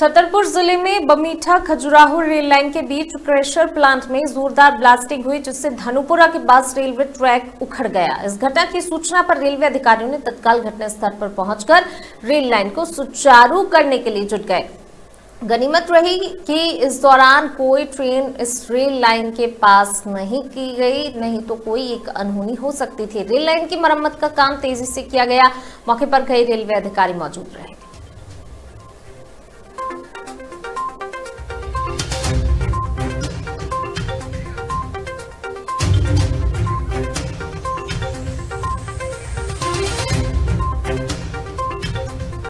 छतरपुर ज़िले में Bamitha Khajuraho rail line के बीच क्रेशर प्लांट में जोरदार ब्लास्टिंग हुई, जिससे धनुपुरा के पास रेलवे ट्रैक उखड़ गया। इस घटना की सूचना पर रेलवे अधिकारियों ने तत्काल घटनास्थल पर पहुंचकर रेल लाइन को सुचारू करने के लिए जुट गए। गनीमत रही कि इस दौरान कोई ट्रेन इस रेल लाइन के पास नहीं की गई, नहीं तो कोई एक अनहोनी हो सकती थी। रेल लाइन की मरम्मत का काम तेज़ी से किया गया। मौके पर कई रेलवे अधिकारी मौजूद रहे।